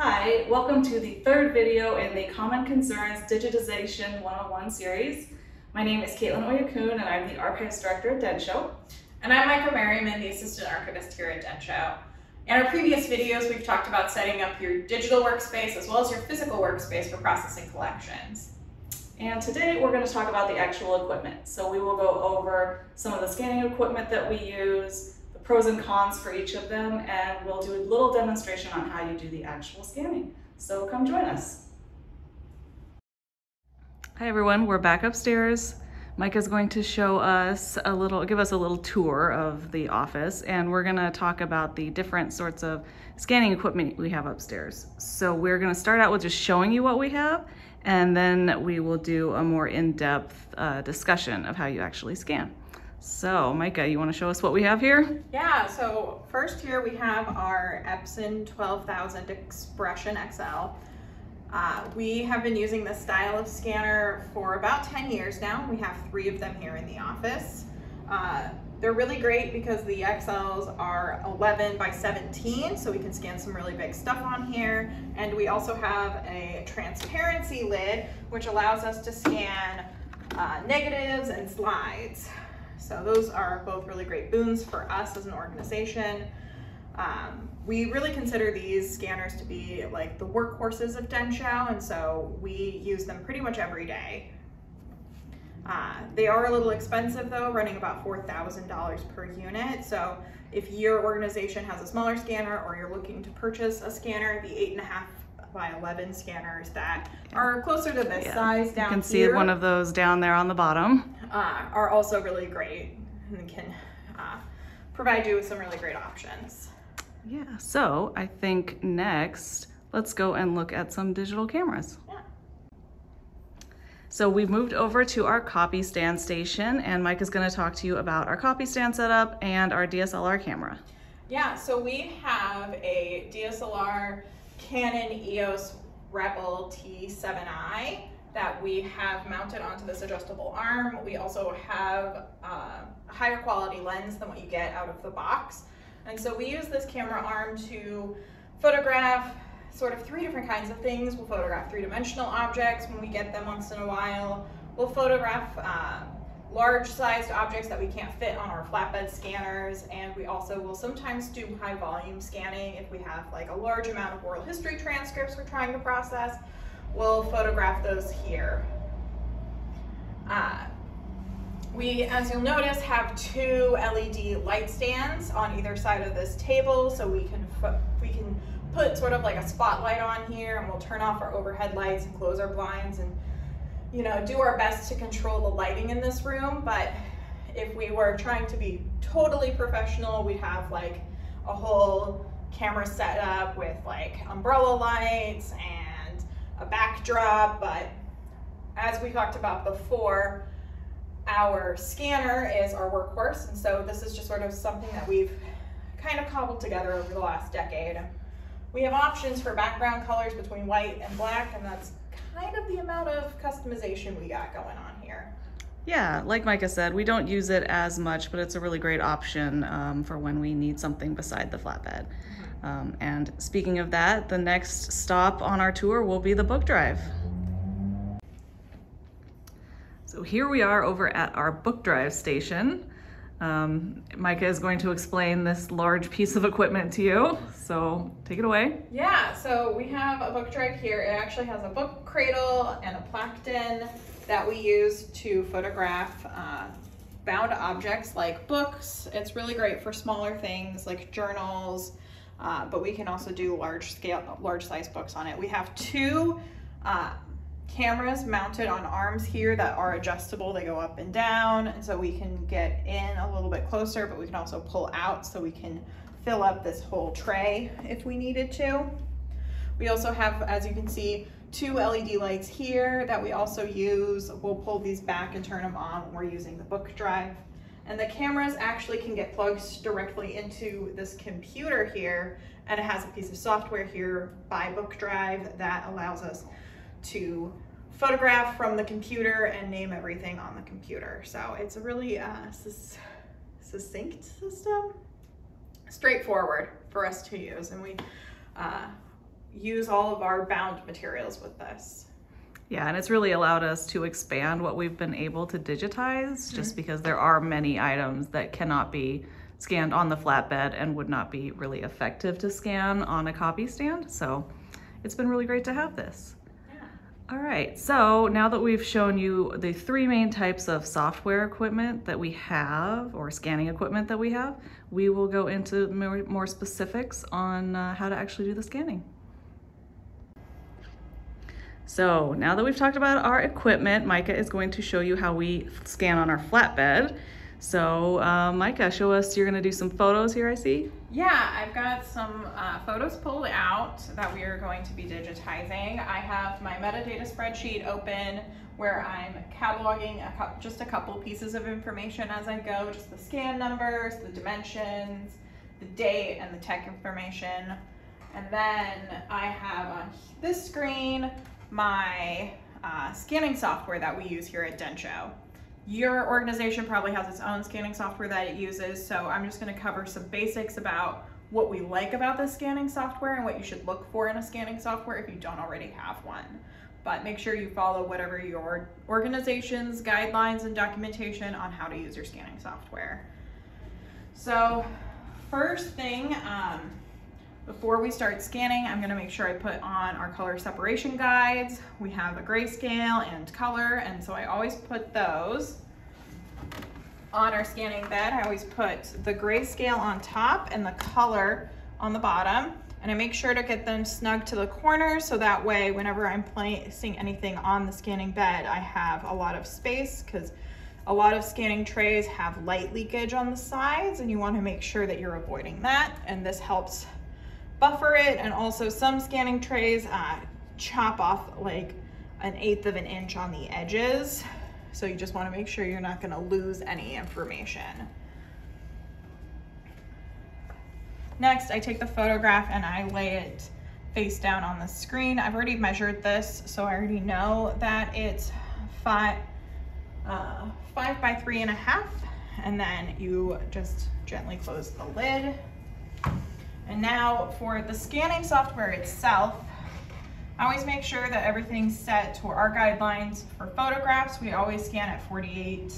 Hi, welcome to the third video in the Common Concerns Digitization 101 series. My name is Caitlin Oiye Coon and I'm the Archives Director at Densho. And I'm Micah Merriman, the Assistant Archivist here at Densho. In our previous videos, we've talked about setting up your digital workspace as well as your physical workspace for processing collections. And today we're going to talk about the actual equipment. So we will go over some of the scanning equipment that we use, pros and cons for each of them, and we'll do a little demonstration on how you do the actual scanning. So come join us. Hi everyone, we're back upstairs. Micah's going to show us a little, give us a little tour of the office and we're gonna talk about the different sorts of scanning equipment we have upstairs. So we're gonna start out with just showing you what we have and then we will do a more in-depth uh, discussion of how you actually scan. So Micah, you wanna show us what we have here? Yeah, so first here we have our Epson 12000 Expression XL. Uh, we have been using this style of scanner for about 10 years now. We have three of them here in the office. Uh, they're really great because the XLs are 11 by 17, so we can scan some really big stuff on here. And we also have a transparency lid, which allows us to scan uh, negatives and slides. So those are both really great boons for us as an organization. Um, we really consider these scanners to be like the workhorses of Densho, and so we use them pretty much every day. Uh, they are a little expensive though, running about $4,000 per unit. So if your organization has a smaller scanner or you're looking to purchase a scanner, the eight and a half by 11 scanners that are closer to this yeah. size down You can see one of those down there on the bottom. Uh, are also really great and can uh, provide you with some really great options. Yeah, so I think next, let's go and look at some digital cameras. So we've moved over to our copy stand station and Mike is gonna talk to you about our copy stand setup and our DSLR camera. Yeah, so we have a DSLR Canon EOS Rebel T7i that we have mounted onto this adjustable arm. We also have uh, a higher quality lens than what you get out of the box. And so we use this camera arm to photograph sort of three different kinds of things. We'll photograph three-dimensional objects when we get them once in a while. We'll photograph uh, large-sized objects that we can't fit on our flatbed scanners, and we also will sometimes do high-volume scanning if we have like a large amount of oral history transcripts we're trying to process. We'll photograph those here. Uh, we, as you'll notice, have two LED light stands on either side of this table, so we can we can put sort of like a spotlight on here and we'll turn off our overhead lights and close our blinds and you know, do our best to control the lighting in this room. But if we were trying to be totally professional, we'd have like a whole camera set up with like umbrella lights and a backdrop. But as we talked about before, our scanner is our workhorse. And so this is just sort of something that we've kind of cobbled together over the last decade. We have options for background colors between white and black, and that's kind of the amount of customization we got going on here. Yeah, like Micah said, we don't use it as much, but it's a really great option um, for when we need something beside the flatbed. Mm-hmm. Um, and speaking of that, the next stop on our tour will be the book drive. So here we are over at our book drive station. Um, Micah is going to explain this large piece of equipment to you, so take it away. Yeah, so we have a book drive here. It actually has a book cradle and a platen that we use to photograph uh, bound objects like books. It's really great for smaller things like journals, uh, but we can also do large scale, large size books on it. We have two uh, cameras mounted on arms here that are adjustable. They go up and down, and so we can get in a little bit closer, but we can also pull out so we can fill up this whole tray if we needed to. We also have, as you can see, two LED lights here that we also use. We'll pull these back and turn them on when we're using the book drive. And the cameras actually can get plugged directly into this computer here, and it has a piece of software here by Book Drive that allows us to photograph from the computer and name everything on the computer. So it's a really uh, succinct system, straightforward for us to use. And we uh, use all of our bound materials with this. Yeah, and it's really allowed us to expand what we've been able to digitize just because there are many items that cannot be scanned on the flatbed and would not be really effective to scan on a copy stand. So it's been really great to have this. All right, so now that we've shown you the three main types of software equipment that we have or scanning equipment that we have, we will go into more, more specifics on uh, how to actually do the scanning. So now that we've talked about our equipment, Micah is going to show you how we scan on our flatbed. So uh, Micah, show us, you're gonna do some photos here, I see. Yeah, I've got some uh, photos pulled out that we are going to be digitizing. I have my metadata spreadsheet open where I'm cataloging a just a couple pieces of information as I go, just the scan numbers, the dimensions, the date, and the tech information. And then I have on this screen my uh, scanning software that we use here at Densho. Your organization probably has its own scanning software that it uses, so I'm just gonna cover some basics about what we like about the scanning software and what you should look for in a scanning software if you don't already have one. But make sure you follow whatever your organization's guidelines and documentation on how to use your scanning software. So first thing, um, before we start scanning, I'm gonna make sure I put on our color separation guides. We have a grayscale and color, and so I always put those on our scanning bed. I always put the grayscale on top and the color on the bottom. And I make sure to get them snug to the corners so that way whenever I'm placing anything on the scanning bed, I have a lot of space because a lot of scanning trays have light leakage on the sides and you want to make sure that you're avoiding that. And this helps buffer it and also some scanning trays uh, chop off like an eighth of an inch on the edges. So you just wanna make sure you're not gonna lose any information. Next, I take the photograph and I lay it face down on the screen. I've already measured this, so I already know that it's five, uh, five by three and a half. And then you just gently close the lid. And now for the scanning software itself, I always make sure that everything's set to our guidelines. For photographs, we always scan at 48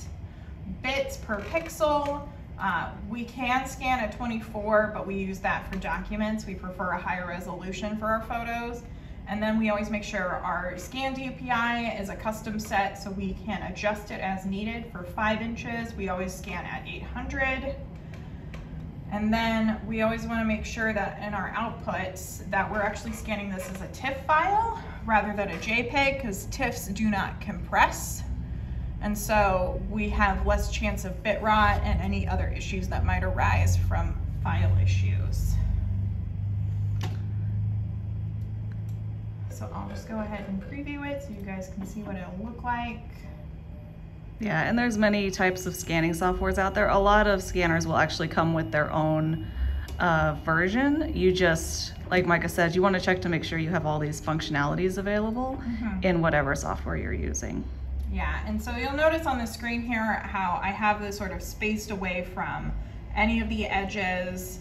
bits per pixel. Uh, we can scan at 24, but we use that for documents. We prefer a higher resolution for our photos. And then we always make sure our scan DPI is a custom set so we can adjust it as needed. For five inches, we always scan at 800. And then we always wanna make sure that in our outputs that we're actually scanning this as a TIFF file rather than a JPEG because TIFFs do not compress. And so we have less chance of bit rot and any other issues that might arise from file issues. So I'll just go ahead and preview it so you guys can see what it'll look like. Yeah, and there's many types of scanning softwares out there. A lot of scanners will actually come with their own uh, version. You just, like Micah said, you want to check to make sure you have all these functionalities available mm -hmm. in whatever software you're using. Yeah, and so you'll notice on the screen here how I have this sort of spaced away from any of the edges.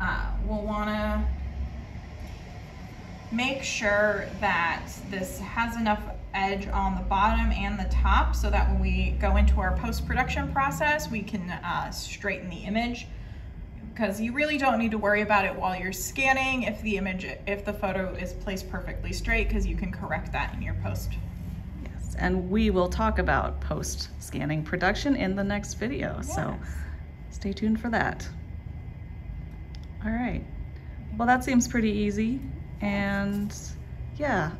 Uh, we'll want to make sure that this has enough edge on the bottom and the top so that when we go into our post-production process, we can uh, straighten the image because you really don't need to worry about it while you're scanning if the image, if the photo is placed perfectly straight because you can correct that in your post. Yes, and we will talk about post-scanning production in the next video, yes. so stay tuned for that. All right, well that seems pretty easy and yeah,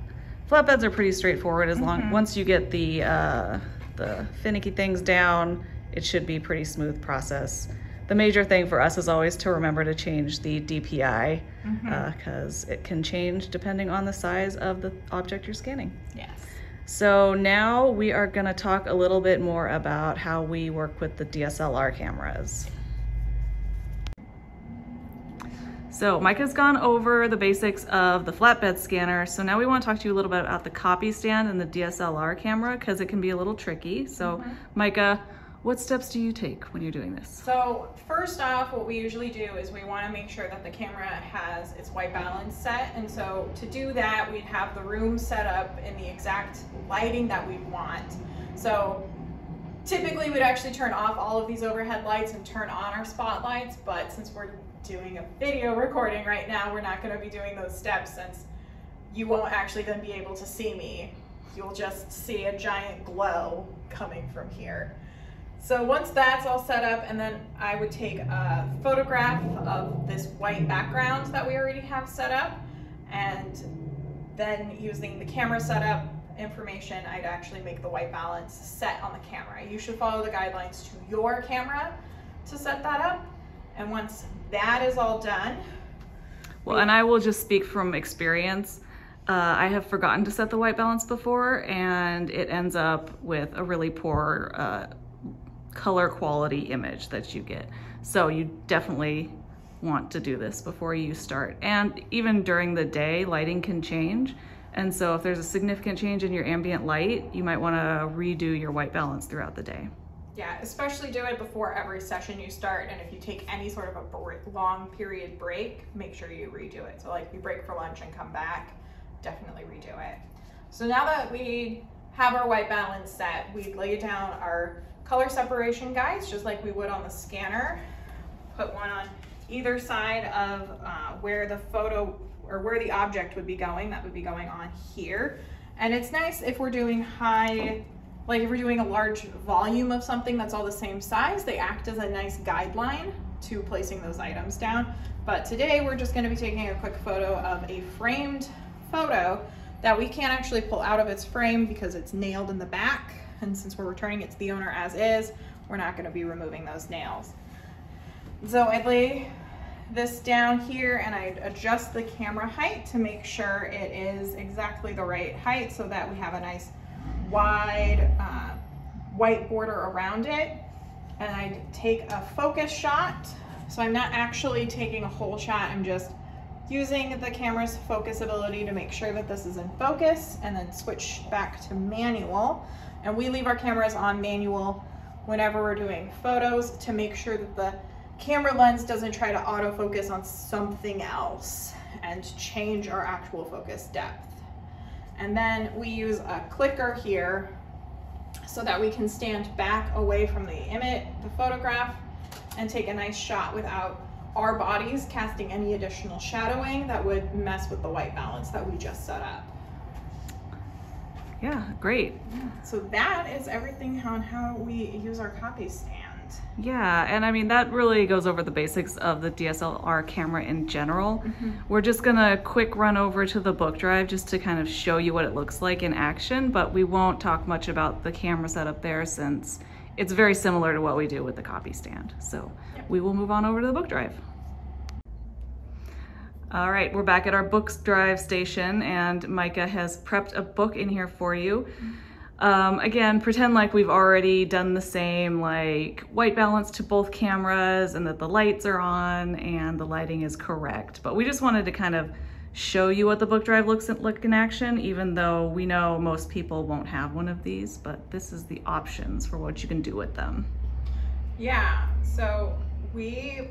Flatbeds are pretty straightforward as long, mm -hmm. once you get the, uh, the finicky things down, it should be pretty smooth process. The major thing for us is always to remember to change the DPI because mm -hmm. uh, it can change depending on the size of the object you're scanning. Yes. So now we are gonna talk a little bit more about how we work with the DSLR cameras. So Micah's gone over the basics of the flatbed scanner. So now we want to talk to you a little bit about the copy stand and the DSLR camera because it can be a little tricky. So mm -hmm. Micah, What steps do you take when you're doing this? So first off, what we usually do is we want to make sure that the camera has its white balance set. And so to do that, we'd have the room set up in the exact lighting that we want. So typically we'd actually turn off all of these overhead lights and turn on our spotlights. But since we're doing a video recording right now, we're not going to be doing those steps since you won't actually then be able to see me. You'll just see a giant glow coming from here. So once that's all set up, and then I would take a photograph of this white background that we already have set up, and then using the camera setup information, I'd actually make the white balance set on the camera. You should follow the guidelines to your camera to set that up. And once that is all done. Well, and I will just speak from experience. Uh, I have forgotten to set the white balance before and it ends up with a really poor uh, color quality image that you get. So you definitely want to do this before you start. And even during the day, lighting can change. And so if there's a significant change in your ambient light, you might wanna redo your white balance throughout the day. Yeah, especially do it before every session you start. And if you take any sort of a long period break, make sure you redo it. So like you break for lunch and come back, definitely redo it. So now that we have our white balance set, we lay down our color separation guides, just like we would on the scanner. Put one on either side of uh, where the photo or where the object would be going. That would be going on here. And it's nice if we're doing high, like if we're doing a large volume of something that's all the same size, they act as a nice guideline to placing those items down. But today we're just gonna be taking a quick photo of a framed photo that we can't actually pull out of its frame because it's nailed in the back. And since we're returning it to the owner as is, we're not gonna be removing those nails. So I'd lay this down here and I'd adjust the camera height to make sure it is exactly the right height so that we have a nice wide uh, white border around it. And I'd take a focus shot. So I'm not actually taking a whole shot, I'm just using the camera's focus ability to make sure that this is in focus and then switch back to manual. And we leave our cameras on manual whenever we're doing photos to make sure that the camera lens doesn't try to autofocus on something else and change our actual focus depth. And then we use a clicker here so that we can stand back away from the image, the photograph, and take a nice shot without our bodies casting any additional shadowing that would mess with the white balance that we just set up. Yeah, great. So that is everything on how we use our copy stand. Yeah, and I mean, that really goes over the basics of the DSLR camera in general. Mm -hmm. We're just gonna quick run over to the book drive just to kind of show you what it looks like in action, but we won't talk much about the camera setup there since it's very similar to what we do with the copy stand. So yep. we will move on over to the book drive. All right, we're back at our books drive station and Micah has prepped a book in here for you. Um, again, pretend like we've already done the same, like white balance to both cameras and that the lights are on and the lighting is correct. But we just wanted to kind of show you what the book drive looks like in action, even though we know most people won't have one of these, but this is the options for what you can do with them. Yeah, so we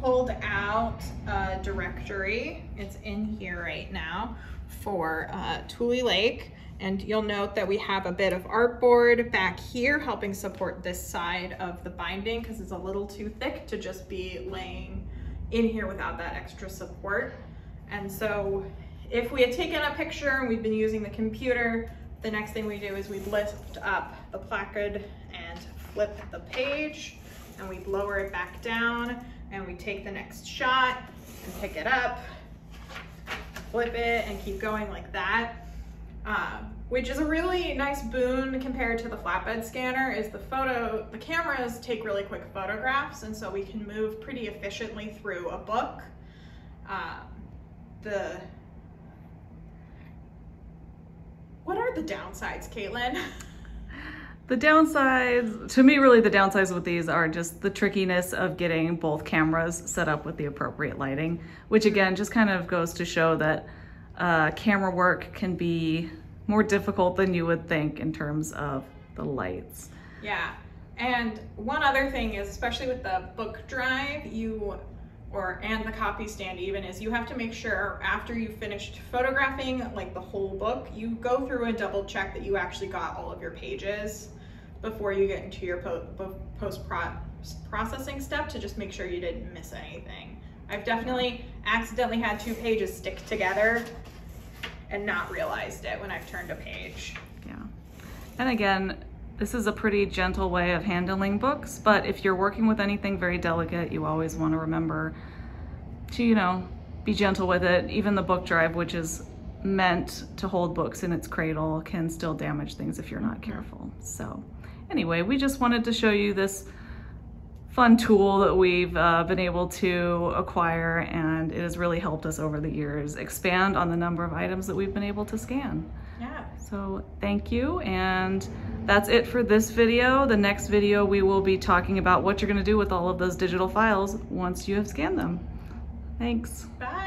pulled out a directory. It's in here right now for uh, Tule Lake. And you'll note that we have a bit of artboard back here helping support this side of the binding because it's a little too thick to just be laying in here without that extra support. And so if we had taken a picture and we'd been using the computer, the next thing we do is we'd lift up the placard and flip the page and we'd lower it back down and we take the next shot and pick it up, flip it and keep going like that. Um, which is a really nice boon compared to the flatbed scanner is the photo, the cameras take really quick photographs and so we can move pretty efficiently through a book. Um, the, what are the downsides, Caitlin? The downsides, to me really the downsides with these are just the trickiness of getting both cameras set up with the appropriate lighting, which again just kind of goes to show that uh, camera work can be more difficult than you would think in terms of the lights. Yeah, And one other thing is, especially with the book drive, you or and the copy stand even is you have to make sure after you finished photographing like the whole book, you go through and double check that you actually got all of your pages before you get into your po post processing step to just make sure you didn't miss anything. I've definitely accidentally had two pages stick together and not realized it when I've turned a page. Yeah. And again, this is a pretty gentle way of handling books, but if you're working with anything very delicate, you always want to remember to, you know, be gentle with it. Even the book drive, which is meant to hold books in its cradle, can still damage things if you're not careful. So anyway, we just wanted to show you this fun tool that we've uh, been able to acquire and it has really helped us over the years expand on the number of items that we've been able to scan. Yeah. So thank you and that's it for this video. The next video we will be talking about what you're gonna do with all of those digital files once you have scanned them. Thanks. Bye.